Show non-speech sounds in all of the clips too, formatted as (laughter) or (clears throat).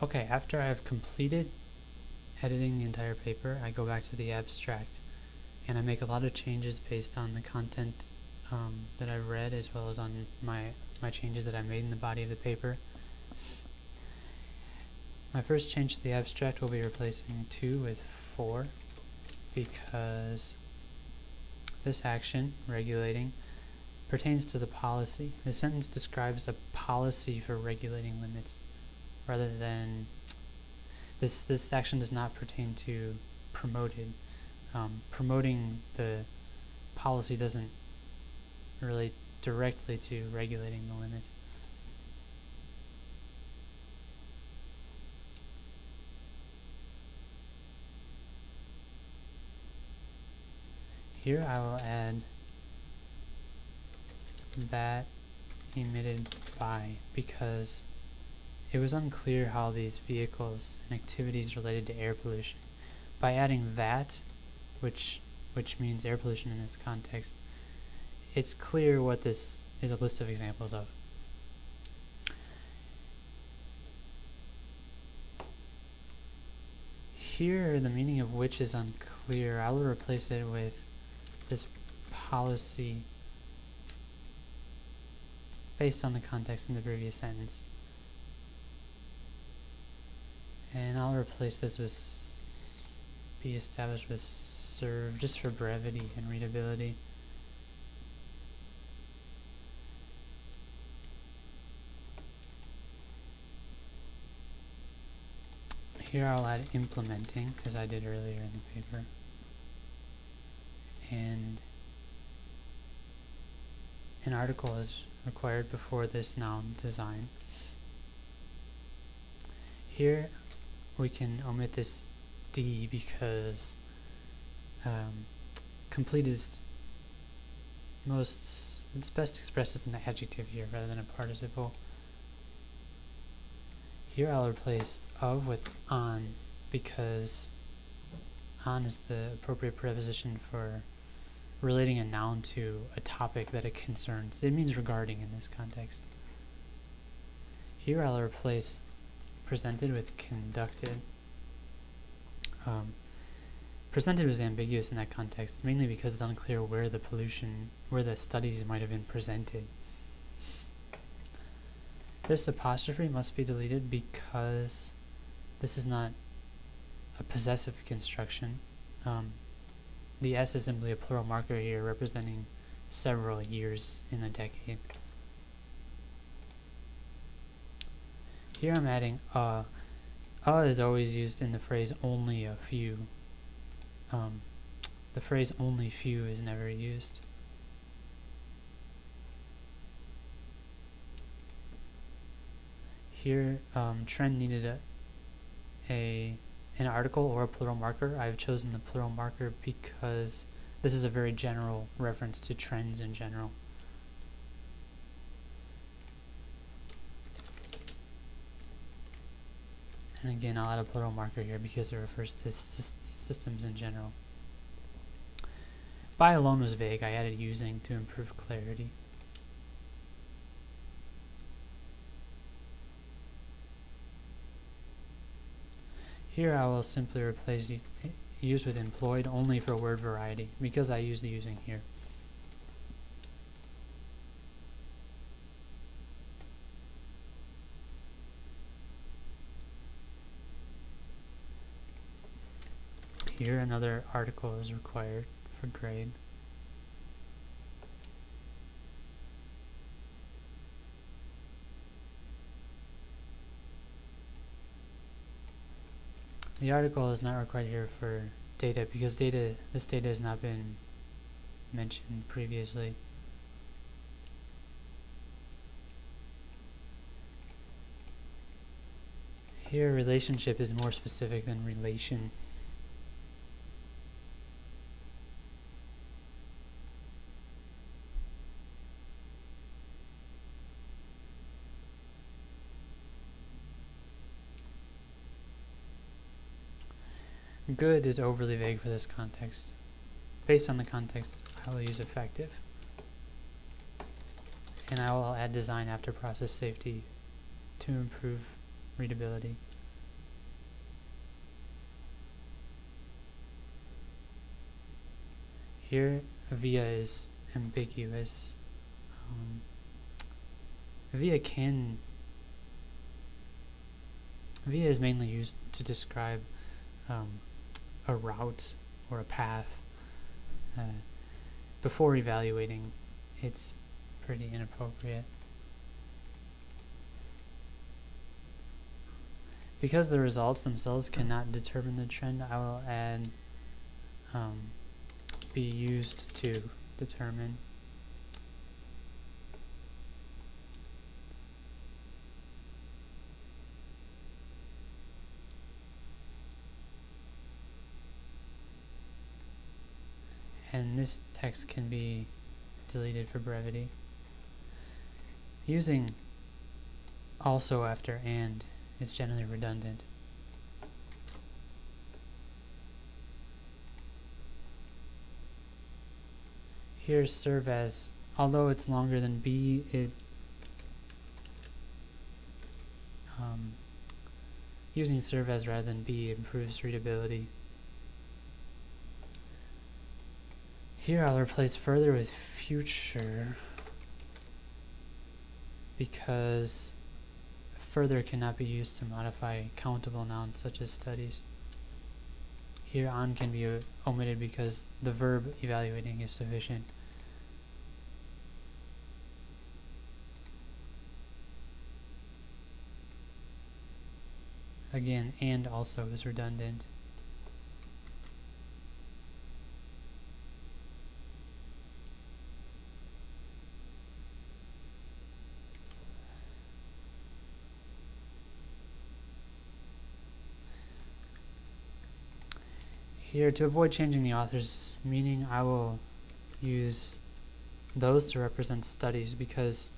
Okay, after I've completed editing the entire paper, I go back to the abstract and I make a lot of changes based on the content um, that I've read as well as on my, my changes that I made in the body of the paper. My first change to the abstract will be replacing 2 with 4 because this action, regulating, pertains to the policy. The sentence describes a policy for regulating limits rather than this this action does not pertain to promoted. Um, promoting the policy doesn't relate directly to regulating the limit. Here I will add that emitted by because it was unclear how these vehicles and activities related to air pollution. By adding that, which which means air pollution in this context, it's clear what this is a list of examples of. Here, the meaning of which is unclear. I will replace it with this policy based on the context in the previous sentence. And I'll replace this with be established with serve just for brevity and readability. Here I'll add implementing as I did earlier in the paper. And an article is required before this noun design. Here we can omit this D because um, complete is most, it's best expressed as an adjective here rather than a participle. Here I'll replace of with on because on is the appropriate preposition for relating a noun to a topic that it concerns. It means regarding in this context. Here I'll replace presented with conducted. Um, presented was ambiguous in that context, mainly because it's unclear where the pollution, where the studies might have been presented. This apostrophe must be deleted because this is not a possessive construction. Um, the S is simply a plural marker here representing several years in a decade. Here I'm adding uh. Uh is always used in the phrase only a few. Um, the phrase only few is never used. Here, um, trend needed a, a an article or a plural marker. I've chosen the plural marker because this is a very general reference to trends in general. And again, I'll add a plural marker here because it refers to systems in general. By alone was vague. I added using to improve clarity. Here I will simply replace use with employed only for word variety because I use the using here. Here another article is required for grade. The article is not required here for data because data this data has not been mentioned previously. Here relationship is more specific than relation. good is overly vague for this context. Based on the context, I will use effective. And I will add design after process safety to improve readability. Here, via is ambiguous. Um, via can via is mainly used to describe um, a route or a path. Uh, before evaluating, it's pretty inappropriate. Because the results themselves cannot determine the trend, I will add um, be used to determine. This text can be deleted for brevity. Using also after and is generally redundant. Here serve as, although it's longer than be, it um, using serve as rather than be improves readability. Here I'll replace further with future because further cannot be used to modify countable nouns such as studies. Here on can be omitted because the verb evaluating is sufficient. Again, and also is redundant. Here, to avoid changing the author's meaning, I will use those to represent studies because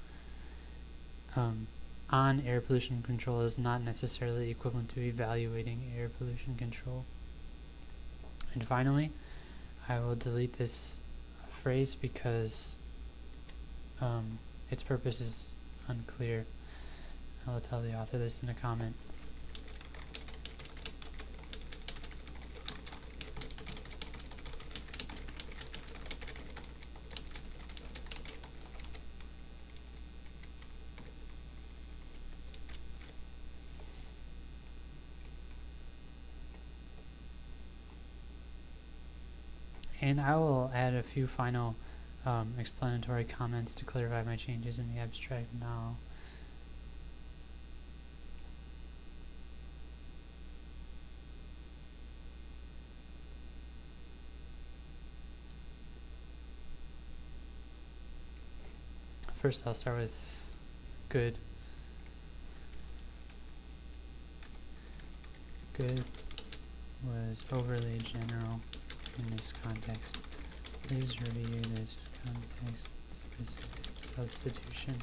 um, on air pollution control is not necessarily equivalent to evaluating air pollution control. And finally, I will delete this phrase because um, its purpose is unclear. I will tell the author this in a comment. And I will add a few final um, explanatory comments to clarify my changes in the abstract now. First I'll start with good. Good was overly general in this context. Please review this context specific substitution.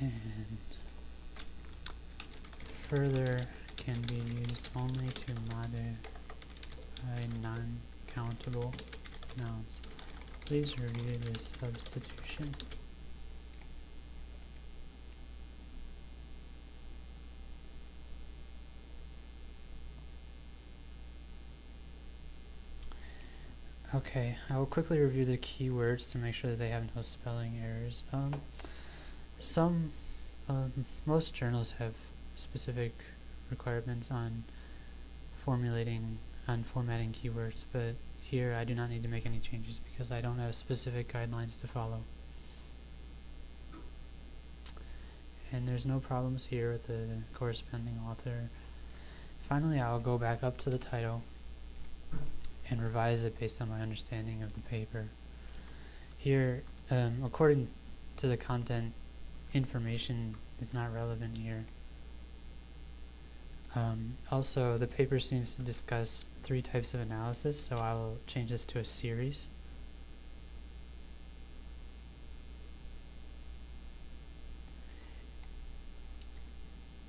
And further can be used only to modify non-countable nouns. Please review this substitution. Okay, I will quickly review the keywords to make sure that they have no spelling errors. Um, some, um, most journals have specific requirements on formulating, on formatting keywords, but here I do not need to make any changes because I don't have specific guidelines to follow. And there's no problems here with the corresponding author. Finally, I'll go back up to the title and revise it based on my understanding of the paper. Here, um, according to the content, information is not relevant here. Um, also, the paper seems to discuss three types of analysis, so I will change this to a series.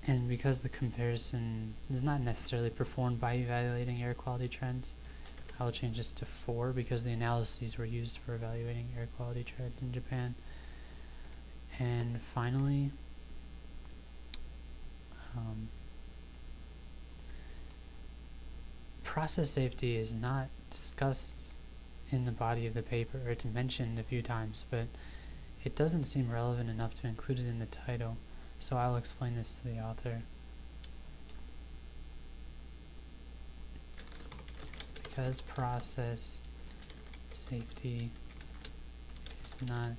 And because the comparison is not necessarily performed by evaluating air quality trends, I will change this to 4 because the analyses were used for evaluating air quality trends in Japan. And finally, um, process safety is not discussed in the body of the paper. It's mentioned a few times, but it doesn't seem relevant enough to include it in the title. So I'll explain this to the author. Because process safety is not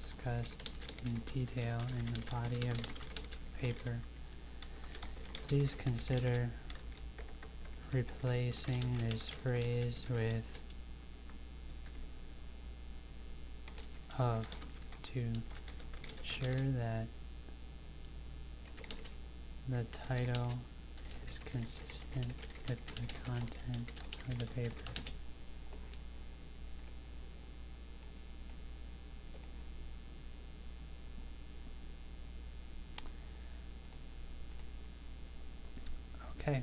discussed in detail in the body of paper, please consider replacing this phrase with of to ensure that the title is consistent with the content of the paper. Okay.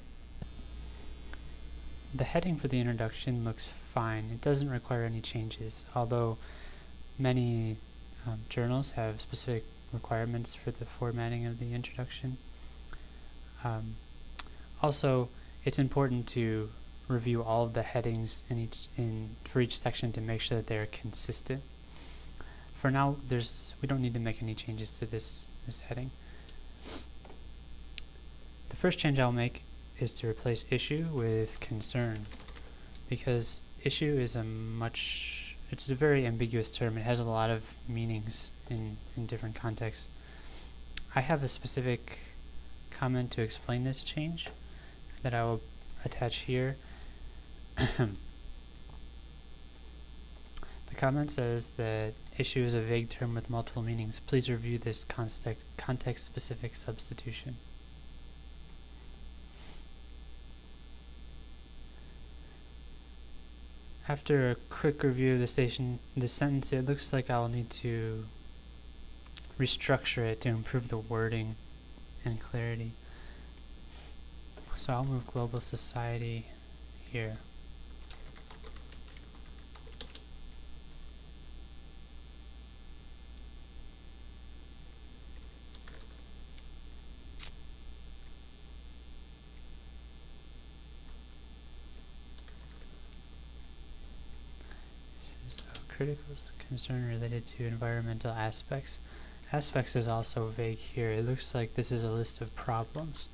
The heading for the introduction looks fine. It doesn't require any changes, although many um, journals have specific requirements for the formatting of the introduction. Um, also, it's important to review all of the headings in each in for each section to make sure that they're consistent. For now, there's we don't need to make any changes to this this heading. The first change I'll make is to replace issue with concern because issue is a much it's a very ambiguous term. It has a lot of meanings in, in different contexts. I have a specific comment to explain this change that I will attach here. (coughs) the comment says that issue is a vague term with multiple meanings. Please review this context-specific substitution. After a quick review of the station, the sentence, it looks like I'll need to restructure it to improve the wording and clarity. So I'll move global society here. Critical concern related to environmental aspects. Aspects is also vague here. It looks like this is a list of problems.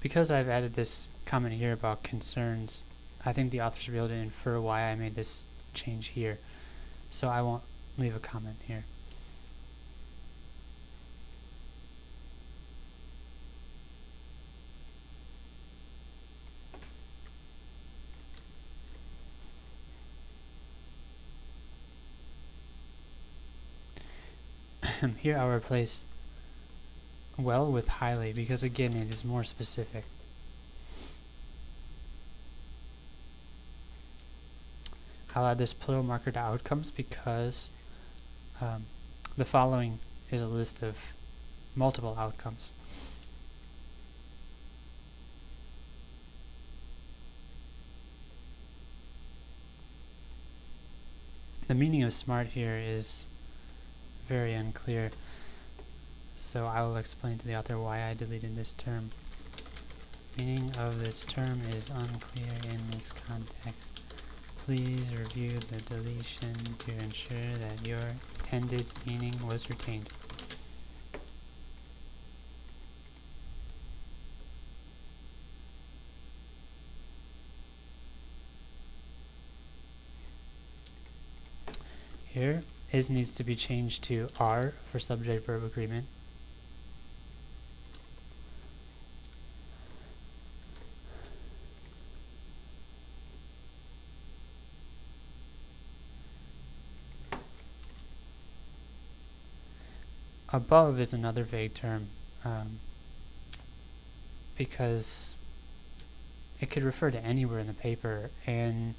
Because I've added this comment here about concerns, I think the authors will be able to infer why I made this change here. So I won't leave a comment here. Here I'll replace well with highly because again it is more specific. I'll add this plural marker to outcomes because um, the following is a list of multiple outcomes. The meaning of smart here is very unclear. So I will explain to the author why I deleted this term. Meaning of this term is unclear in this context. Please review the deletion to ensure that your intended meaning was retained. Here, is needs to be changed to are for subject verb agreement. Above is another vague term um, because it could refer to anywhere in the paper and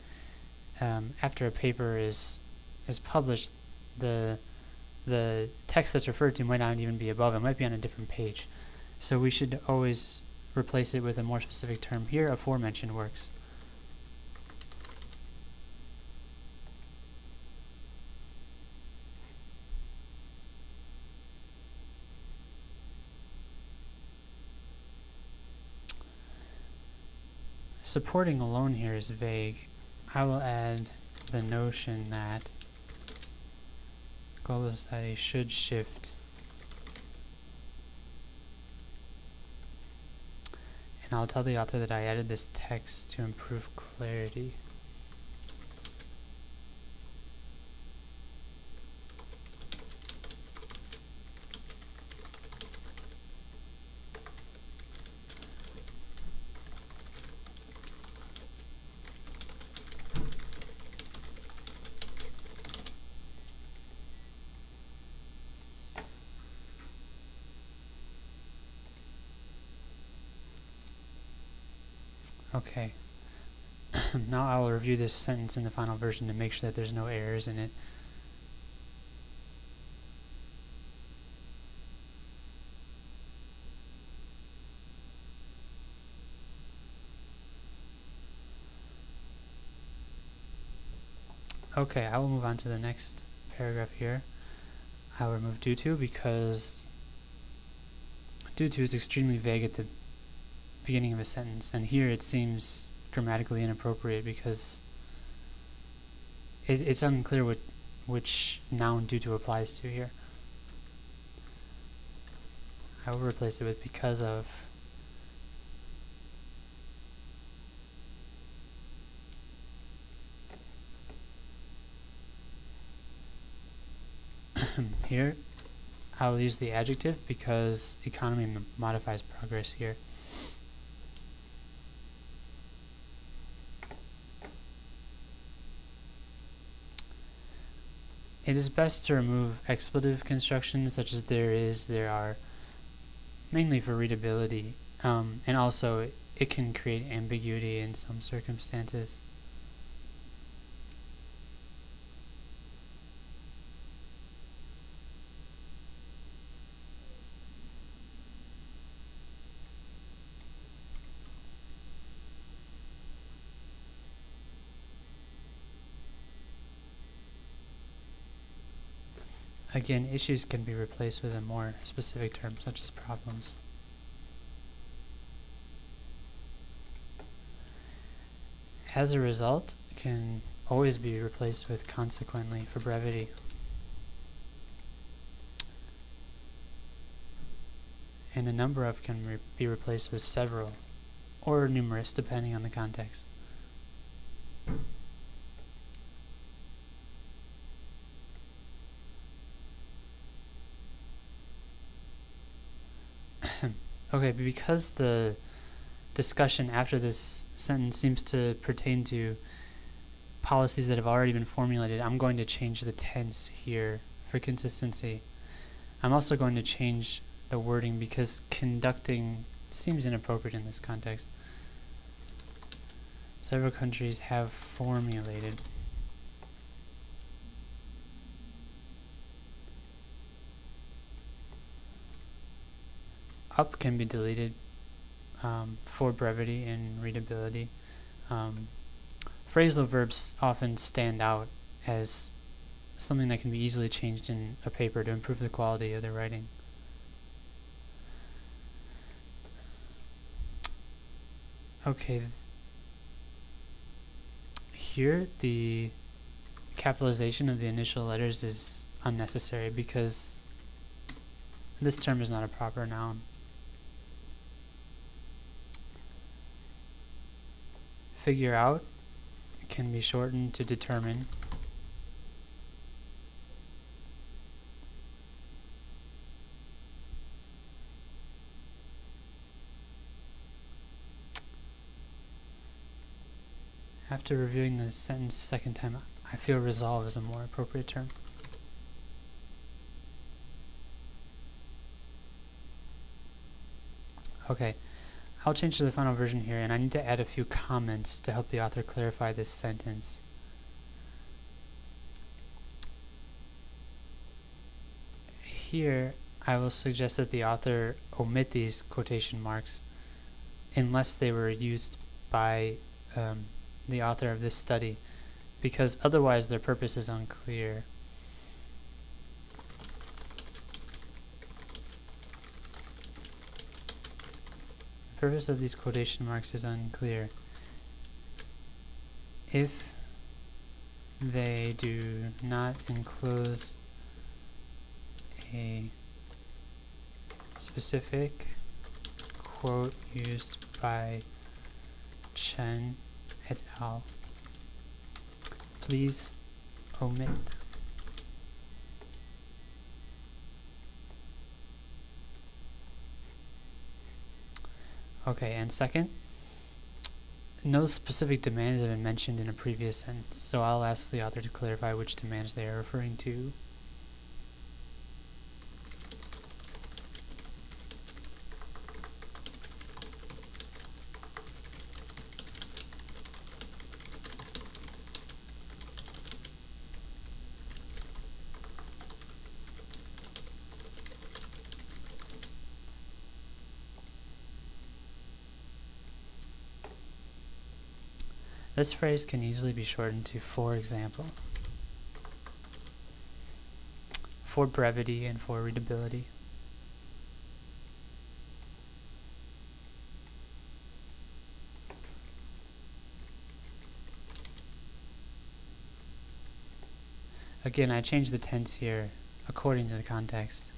um, after a paper is is published the the text that's referred to might not even be above it might be on a different page so we should always replace it with a more specific term here aforementioned works supporting alone here is vague. I will add the notion that global society should shift and I'll tell the author that I added this text to improve clarity. Okay. (clears throat) now I will review this sentence in the final version to make sure that there's no errors in it. Okay, I will move on to the next paragraph here. I will remove due to because due to is extremely vague at the beginning of a sentence, and here it seems grammatically inappropriate because it, it's unclear what which noun due to applies to here. I will replace it with because of. (coughs) here, I'll use the adjective because economy modifies progress here. It is best to remove expletive constructions such as there is, there are, mainly for readability, um, and also it can create ambiguity in some circumstances. Again, issues can be replaced with a more specific term, such as problems. As a result, can always be replaced with consequently for brevity. And a number of can re be replaced with several, or numerous depending on the context. Okay, because the discussion after this sentence seems to pertain to policies that have already been formulated, I'm going to change the tense here for consistency. I'm also going to change the wording because conducting seems inappropriate in this context. Several countries have formulated up can be deleted um, for brevity and readability. Um, phrasal verbs often stand out as something that can be easily changed in a paper to improve the quality of the writing. Okay, here the capitalization of the initial letters is unnecessary because this term is not a proper noun. Figure out can be shortened to determine. After reviewing the sentence a second time, I feel resolve is a more appropriate term. Okay. I'll change to the final version here, and I need to add a few comments to help the author clarify this sentence. Here, I will suggest that the author omit these quotation marks unless they were used by um, the author of this study, because otherwise their purpose is unclear. Purpose of these quotation marks is unclear, if they do not enclose a specific quote used by Chen et al. Please omit. Okay, and second, no specific demands have been mentioned in a previous sentence, so I'll ask the author to clarify which demands they are referring to. This phrase can easily be shortened to for example, for brevity and for readability. Again, I change the tense here according to the context.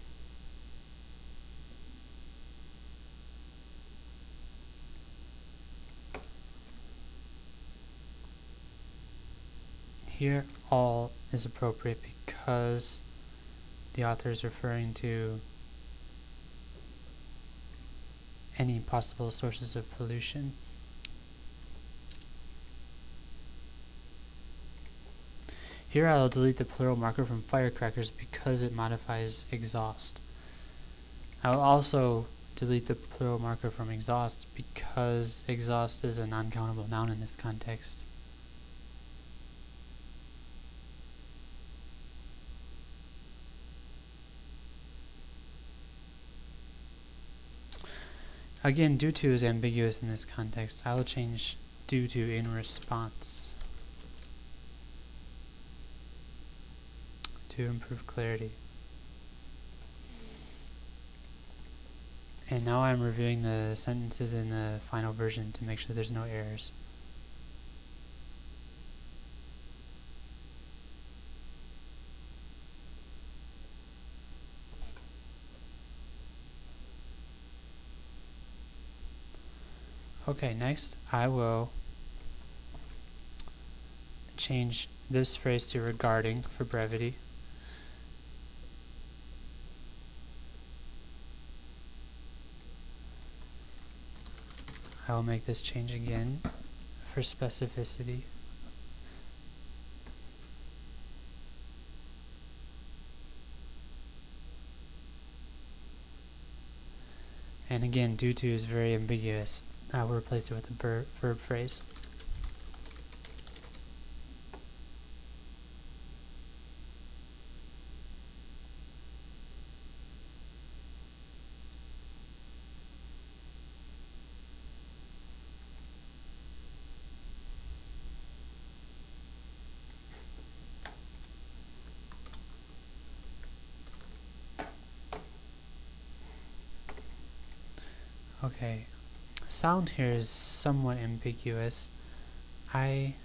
Here, all is appropriate because the author is referring to any possible sources of pollution. Here I'll delete the plural marker from firecrackers because it modifies exhaust. I will also delete the plural marker from exhaust because exhaust is a non-countable noun in this context. Again, due to is ambiguous in this context. I will change due to in response to improve clarity. And now I'm reviewing the sentences in the final version to make sure there's no errors. Okay, next I will change this phrase to regarding for brevity. I will make this change again for specificity. And again, due to is very ambiguous. I will replace it with a verb phrase. Okay, sound here is somewhat ambiguous. I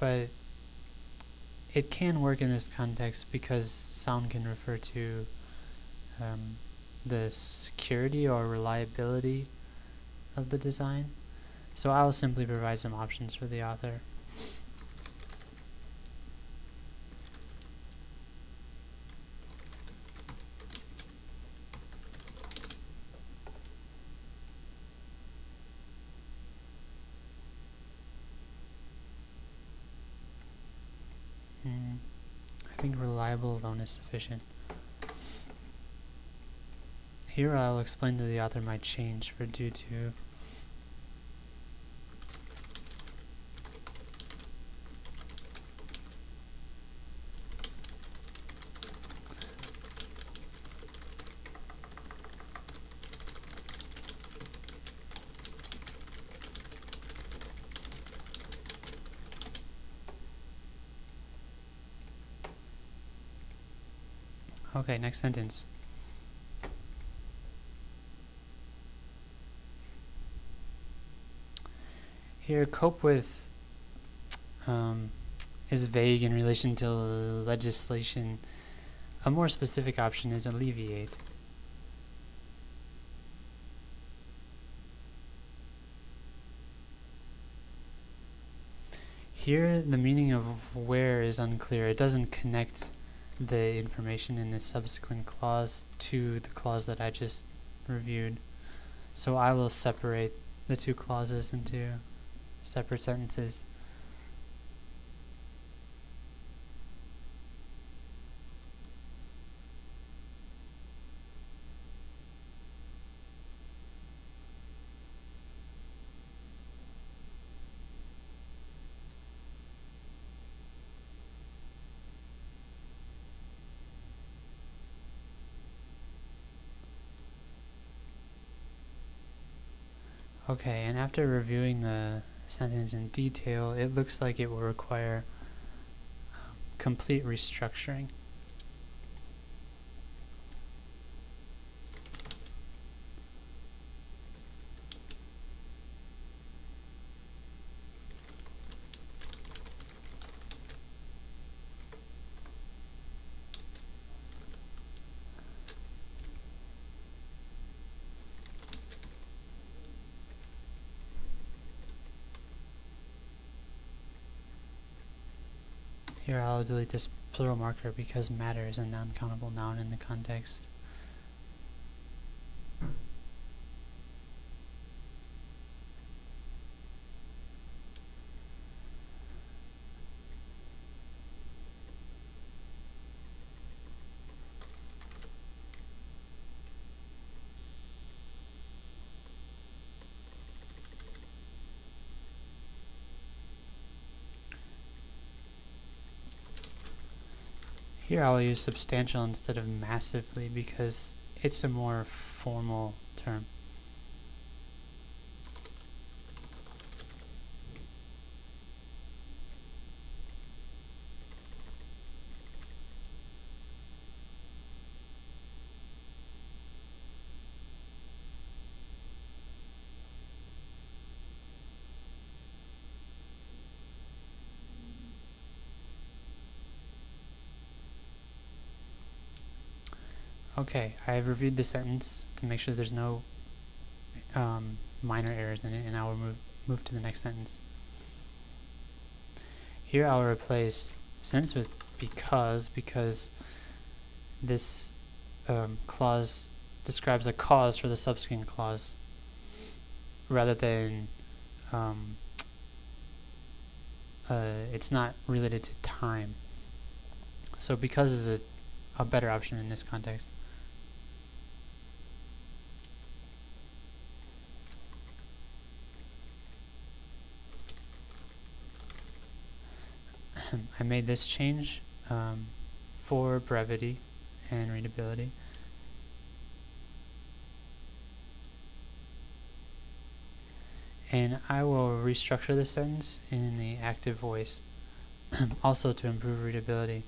but it can work in this context because sound can refer to um, the security or reliability of the design. So I'll simply provide some options for the author. reliable alone is sufficient. Here I'll explain to the author my change for due to Okay, next sentence. Here, cope with um, is vague in relation to legislation. A more specific option is alleviate. Here, the meaning of where is unclear. It doesn't connect the information in the subsequent clause to the clause that I just reviewed. So I will separate the two clauses into separate sentences. Okay, and after reviewing the sentence in detail, it looks like it will require um, complete restructuring. Here I'll delete this plural marker because matter is a non-countable noun in the context. Here I'll use substantial instead of massively because it's a more formal term. Okay, I have reviewed the sentence to make sure there's no um, minor errors in it, and I will move, move to the next sentence. Here I'll replace sentence with because, because this um, clause describes a cause for the subsequent clause, rather than um, uh, it's not related to time. So because is a, a better option in this context. I made this change um, for brevity and readability. And I will restructure the sentence in the active voice, (clears throat) also to improve readability.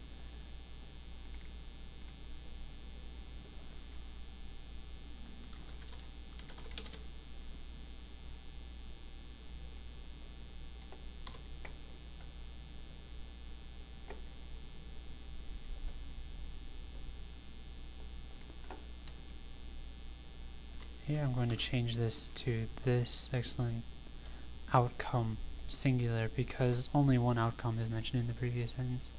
Here I'm going to change this to this excellent outcome singular because only one outcome is mentioned in the previous sentence.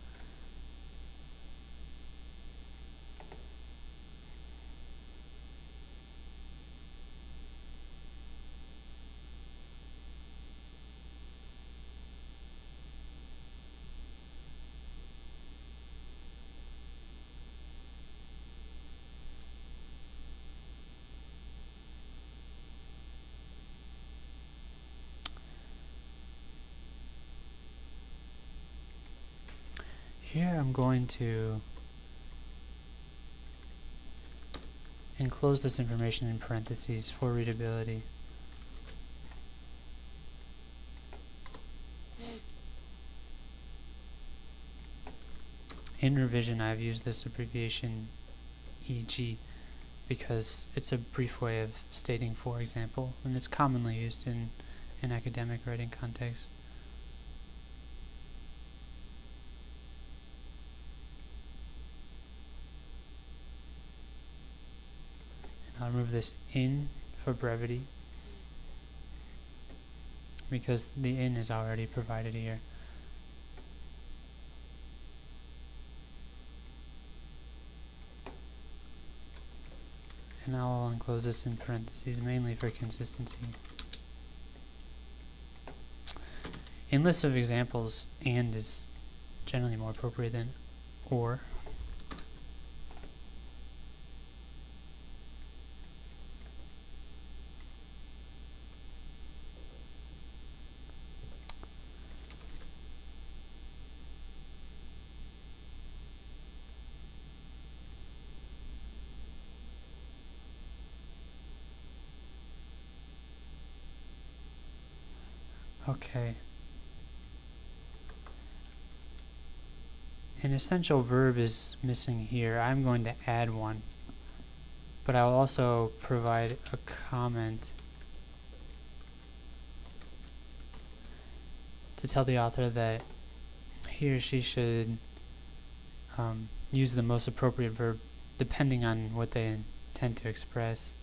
Here I'm going to enclose this information in parentheses for readability. In revision I've used this abbreviation EG because it's a brief way of stating for example and it's commonly used in an academic writing context. And this in for brevity because the in is already provided here. And I'll enclose this in parentheses mainly for consistency. In lists of examples, and is generally more appropriate than or. Okay. An essential verb is missing here. I'm going to add one. But I'll also provide a comment to tell the author that he or she should um, use the most appropriate verb depending on what they intend to express.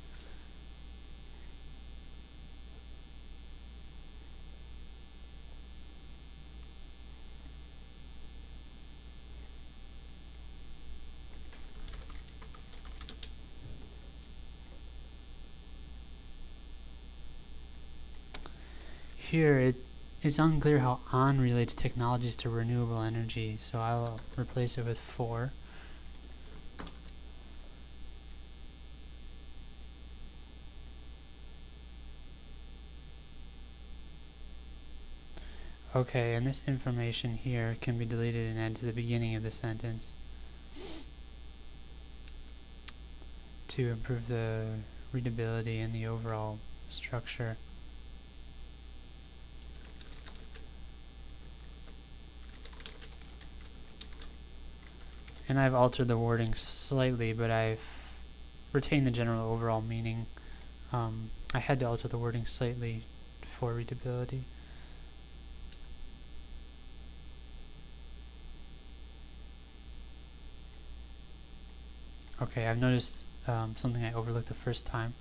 Here it it's unclear how on relates technologies to renewable energy, so I'll replace it with for. Okay, and this information here can be deleted and added to the beginning of the sentence to improve the readability and the overall structure. And I've altered the wording slightly, but I've retained the general overall meaning. Um, I had to alter the wording slightly for readability. Okay, I've noticed um, something I overlooked the first time.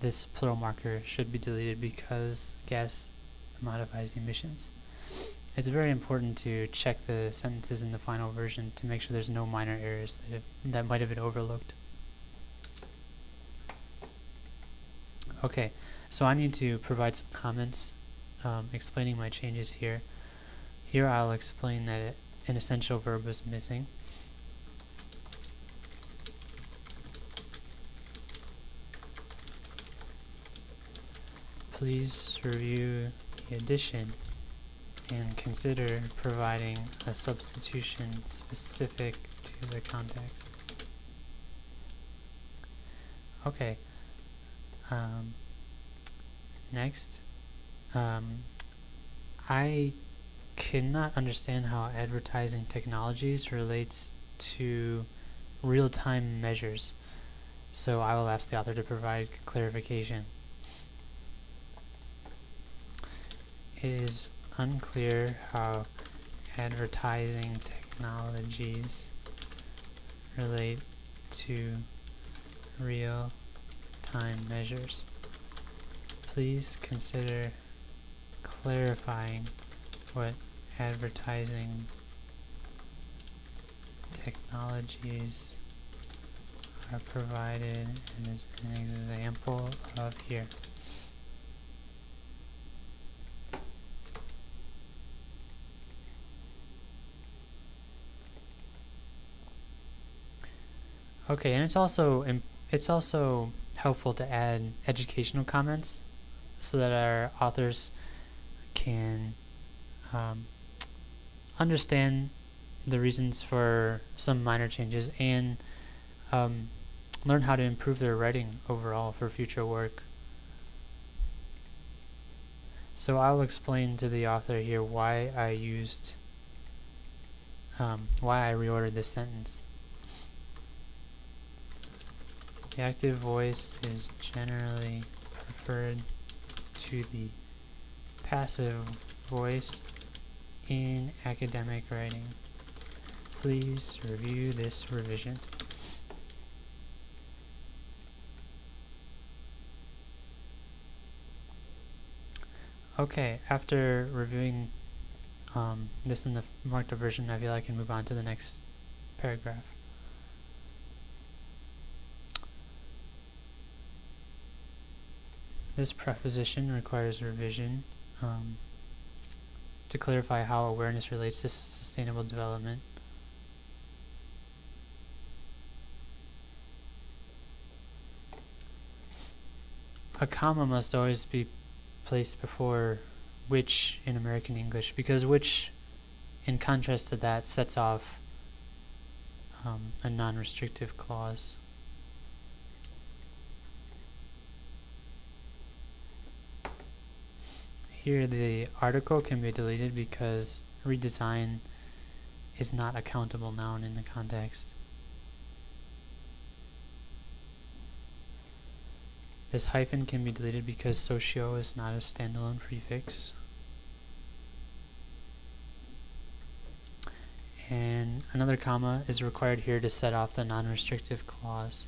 This plural marker should be deleted because gas modifies emissions. It's very important to check the sentences in the final version to make sure there's no minor errors that, have, that might have been overlooked. Okay, so I need to provide some comments um, explaining my changes here. Here I'll explain that an essential verb was missing. Please review the addition and consider providing a substitution specific to the context. Okay. Um, next, um, I cannot understand how advertising technologies relates to real-time measures, so I will ask the author to provide clarification. It is unclear how advertising technologies relate to real-time measures. Please consider clarifying what advertising technologies are provided as an example of here. Okay, and it's also it's also helpful to add educational comments so that our authors can um, understand the reasons for some minor changes and um, learn how to improve their writing overall for future work. So I'll explain to the author here why I used, um, why I reordered this sentence. The active voice is generally preferred to the passive voice in academic writing. Please review this revision. Okay, after reviewing um, this in the marked up version, I feel I can move on to the next paragraph. This preposition requires revision um, to clarify how awareness relates to sustainable development. A comma must always be placed before which in American English because which, in contrast to that, sets off um, a non restrictive clause. Here, the article can be deleted because redesign is not a countable noun in the context. This hyphen can be deleted because socio is not a standalone prefix. And another comma is required here to set off the non-restrictive clause.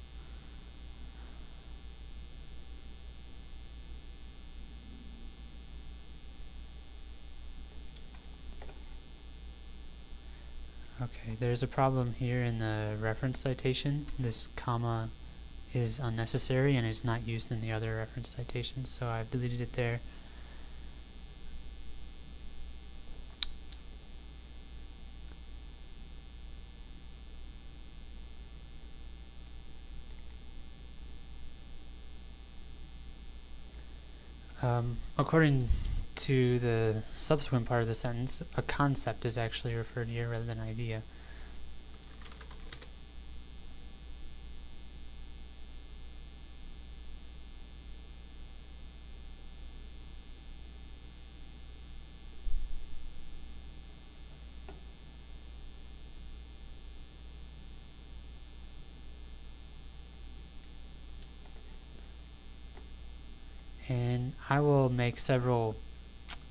Okay, there's a problem here in the reference citation. This comma is unnecessary and is not used in the other reference citations, so I've deleted it there. Um, according to the subsequent part of the sentence, a concept is actually referred here rather than idea. and I will make several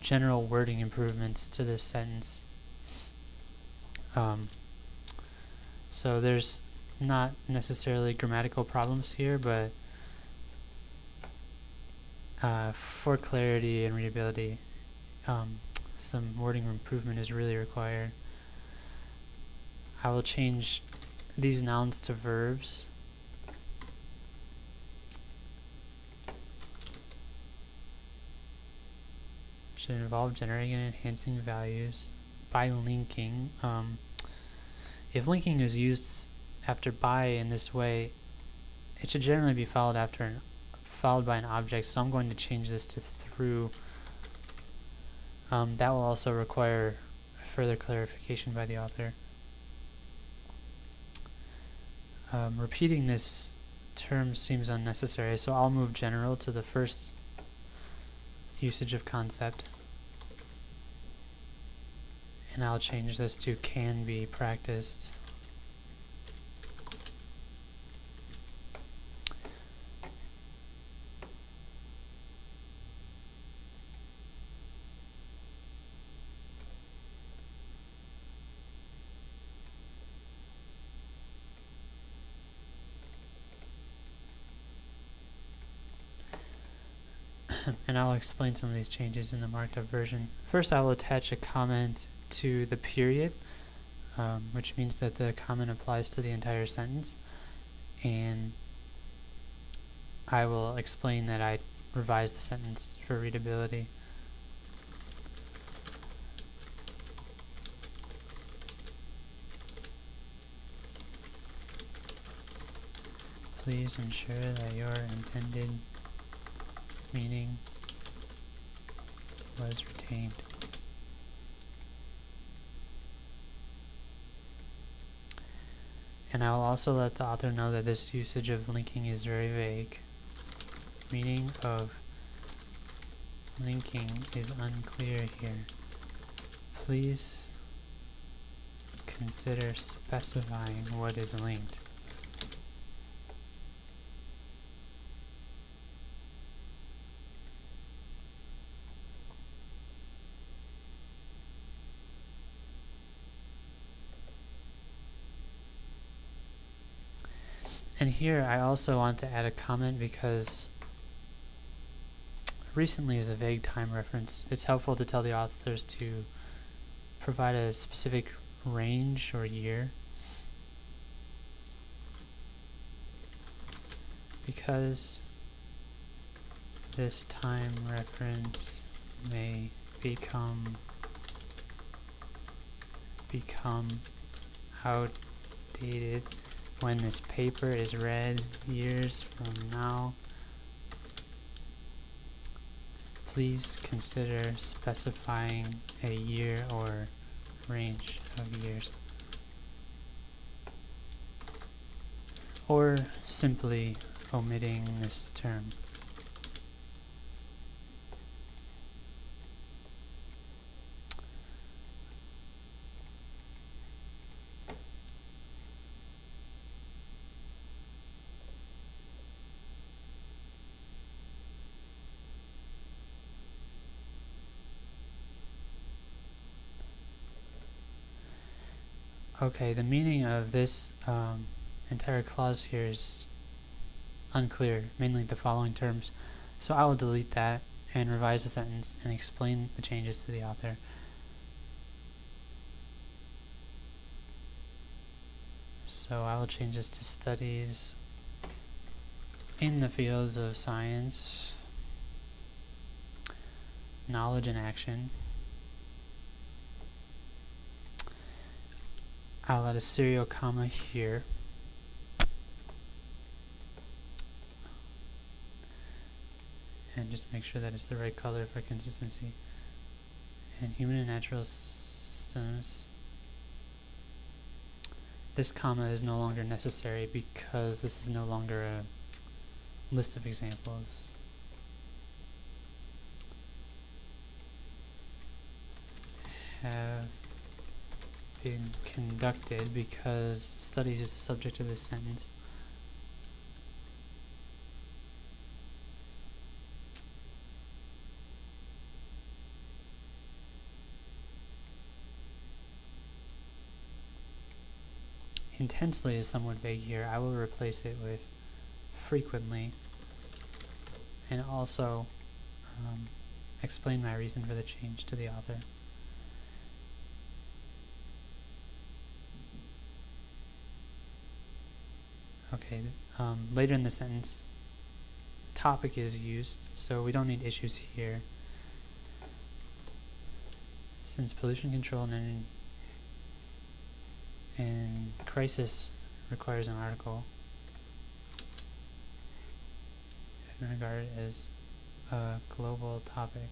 general wording improvements to this sentence. Um, so there's not necessarily grammatical problems here, but uh, for clarity and readability, um, some wording improvement is really required. I will change these nouns to verbs. Should involve generating and enhancing values by linking. Um, if linking is used after by in this way, it should generally be followed after an, followed by an object. So I'm going to change this to through. Um, that will also require further clarification by the author. Um, repeating this term seems unnecessary, so I'll move general to the first usage of concept. And I'll change this to can be practiced. And I'll explain some of these changes in the marked up version. First I will attach a comment to the period, um, which means that the comment applies to the entire sentence. And I will explain that I revised the sentence for readability. Please ensure that your intended meaning was retained. And I will also let the author know that this usage of linking is very vague. Meaning of linking is unclear here. Please consider specifying what is linked. And here I also want to add a comment because recently is a vague time reference. It's helpful to tell the authors to provide a specific range or year because this time reference may become become outdated when this paper is read years from now. Please consider specifying a year or range of years. Or simply omitting this term. Okay, the meaning of this um, entire clause here is unclear, mainly the following terms. So I will delete that and revise the sentence and explain the changes to the author. So I will change this to studies in the fields of science, knowledge and action. I'll add a serial comma here. And just make sure that it's the right color for consistency. And human and natural systems. This comma is no longer necessary because this is no longer a list of examples. Have been conducted because studies is the subject of this sentence. Intensely is somewhat vague here. I will replace it with frequently and also um, explain my reason for the change to the author. Okay, um, later in the sentence, topic is used, so we don't need issues here. Since pollution control and, and crisis requires an article, regarded as a global topic.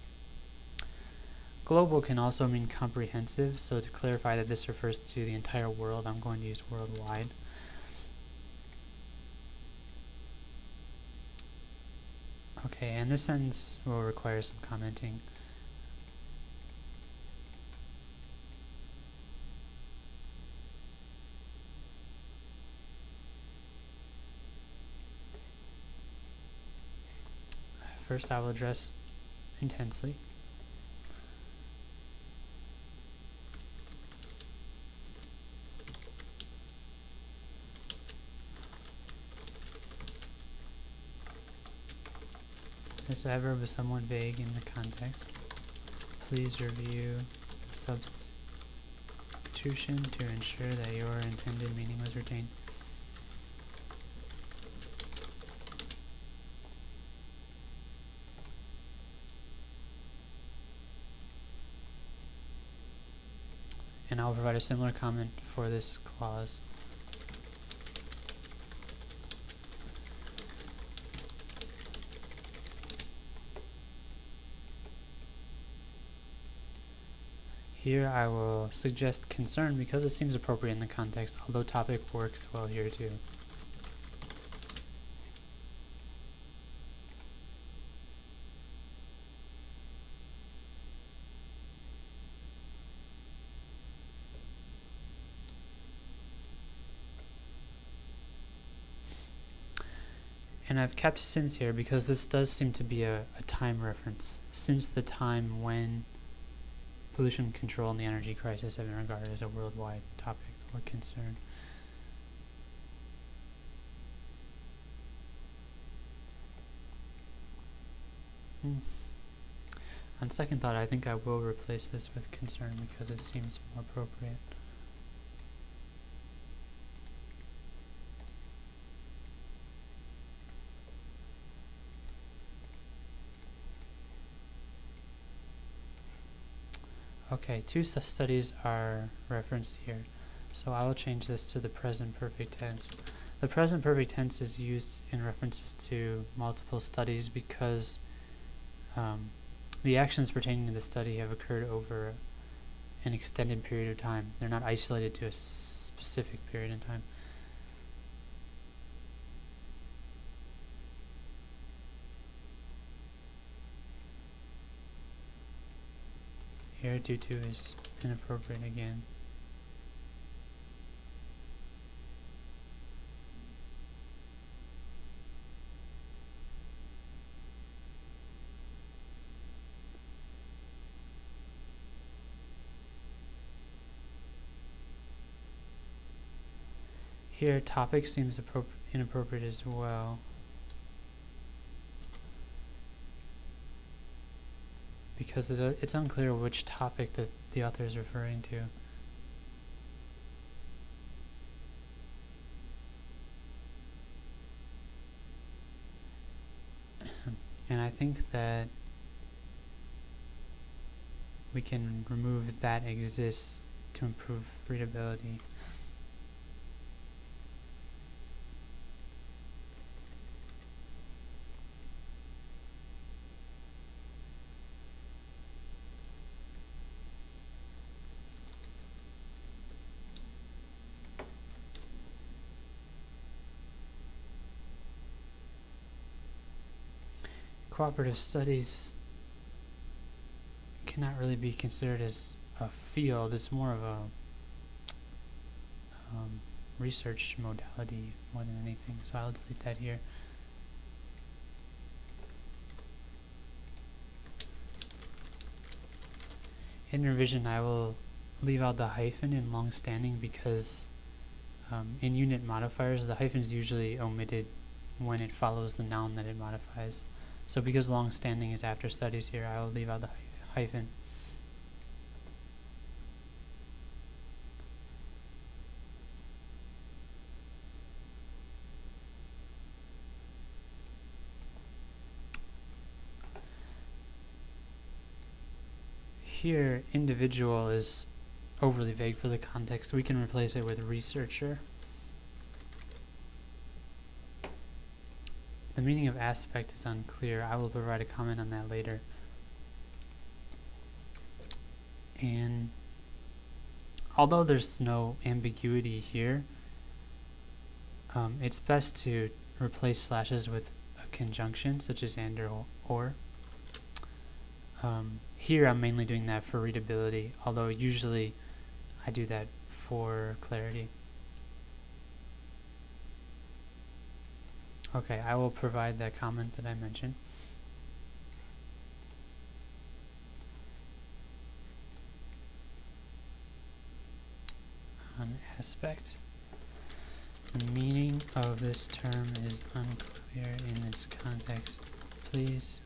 Global can also mean comprehensive, so to clarify that this refers to the entire world, I'm going to use worldwide. Okay, and this sentence will require some commenting. First I will address intensely. This adverb somewhat vague in the context. Please review substitution to ensure that your intended meaning was retained. And I'll provide a similar comment for this clause. Here I will suggest concern because it seems appropriate in the context, although topic works well here too. And I've kept since here because this does seem to be a, a time reference. Since the time when Pollution control and the energy crisis have been regarded as a worldwide topic or concern. Hmm. On second thought, I think I will replace this with concern because it seems more appropriate. Okay, two studies are referenced here, so I will change this to the present perfect tense. The present perfect tense is used in references to multiple studies because um, the actions pertaining to the study have occurred over an extended period of time. They're not isolated to a specific period in time. Here due to is inappropriate again. Here topic seems inappropriate as well. Because it, uh, it's unclear which topic that the author is referring to. (clears throat) and I think that we can remove that exists to improve readability. Cooperative studies cannot really be considered as a field. It's more of a um, research modality more than anything. So I'll delete that here. In revision, I will leave out the hyphen in long-standing because um, in unit modifiers, the hyphen is usually omitted when it follows the noun that it modifies. So because long-standing is after studies here, I will leave out the hyphen. Here, individual is overly vague for the context. We can replace it with researcher. The meaning of aspect is unclear. I will provide a comment on that later. And although there's no ambiguity here, um, it's best to replace slashes with a conjunction such as and or. or. Um, here I'm mainly doing that for readability, although usually I do that for clarity. Okay, I will provide that comment that I mentioned. On aspect. The meaning of this term is unclear in this context. Please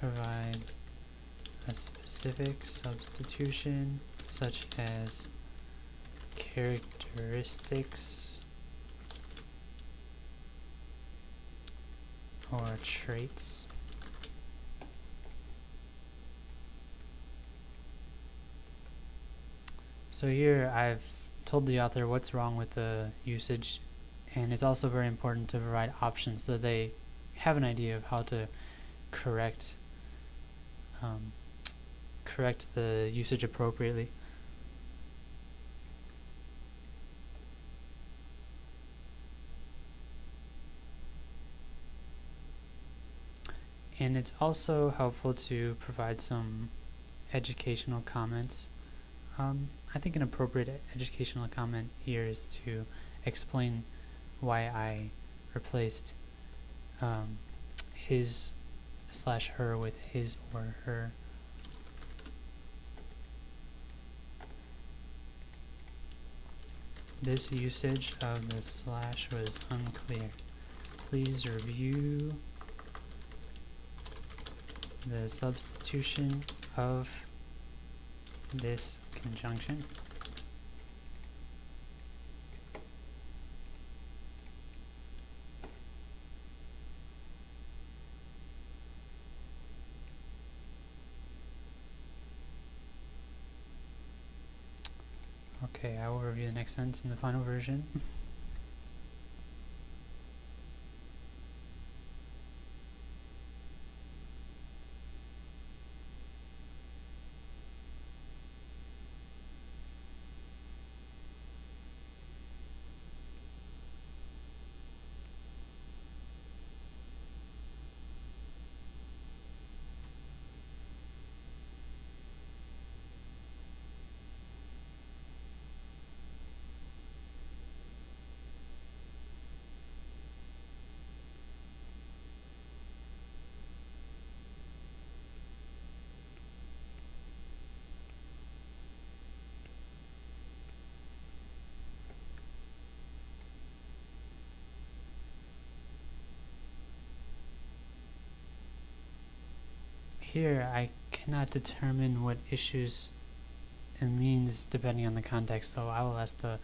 provide a specific substitution such as characteristics or traits. So here I've told the author what's wrong with the usage and it's also very important to provide options so they have an idea of how to correct um, correct the usage appropriately. And it's also helpful to provide some educational comments. Um, I think an appropriate educational comment here is to explain why I replaced um, his slash her with his or her. This usage of the slash was unclear. Please review the substitution of this conjunction. Okay, I will review the next sentence in the final version. (laughs) Here, I cannot determine what issues it means depending on the context, so I will ask the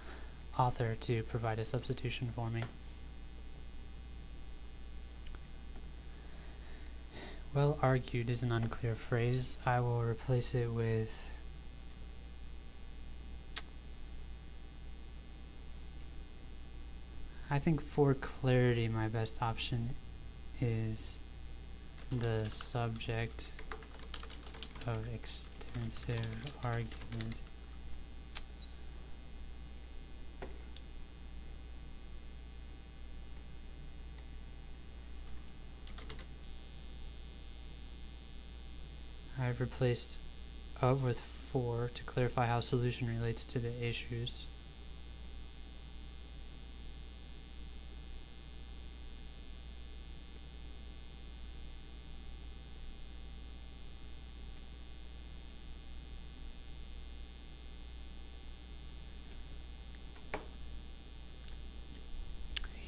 author to provide a substitution for me. Well argued is an unclear phrase. I will replace it with I think for clarity my best option is the subject of extensive argument. I've replaced of with for to clarify how solution relates to the issues.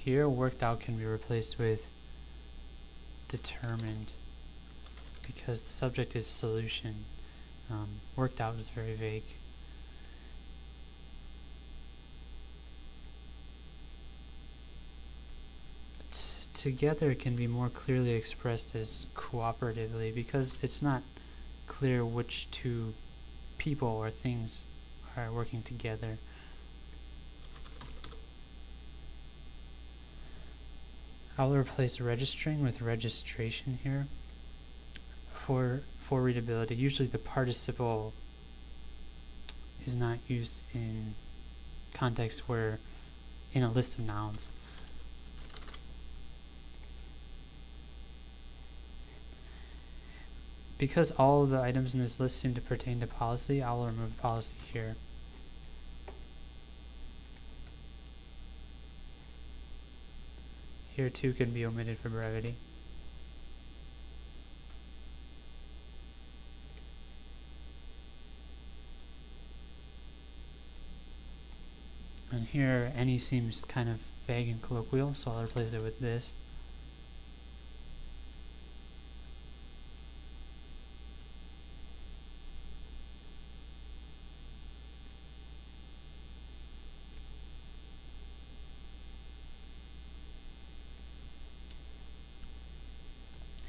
Here, worked out can be replaced with determined because the subject is solution. Um, worked out is very vague. Together can be more clearly expressed as cooperatively because it's not clear which two people or things are working together. I'll replace registering with registration here for for readability. Usually the participle is not used in context where in a list of nouns. Because all of the items in this list seem to pertain to policy, I'll remove policy here. Here too can be omitted for brevity. And here any seems kind of vague and colloquial, so I'll replace it with this.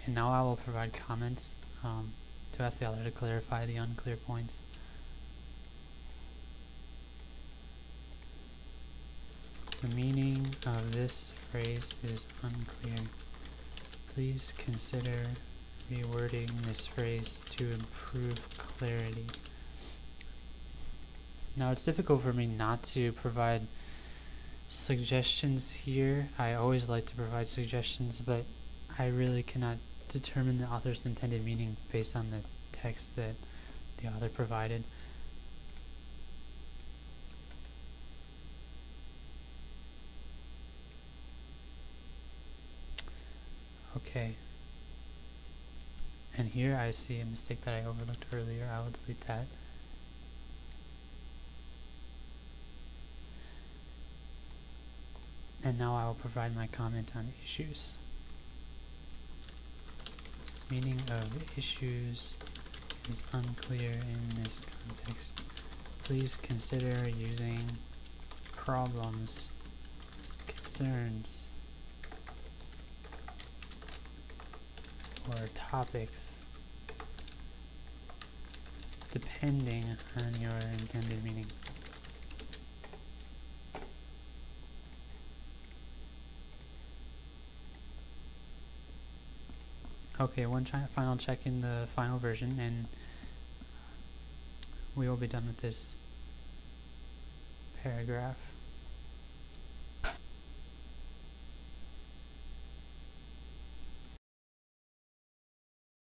And now I will provide comments um, to ask the author to clarify the unclear points. The meaning of this phrase is unclear. Please consider rewording this phrase to improve clarity. Now it's difficult for me not to provide suggestions here. I always like to provide suggestions, but I really cannot determine the author's intended meaning based on the text that the author provided. Okay. And here I see a mistake that I overlooked earlier. I will delete that. And now I will provide my comment on issues. Meaning of issues is unclear in this context. Please consider using problems, concerns, or topics depending on your intended meaning. Okay, one final check in the final version, and we will be done with this paragraph.